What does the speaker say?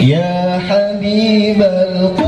يا حبيب القلب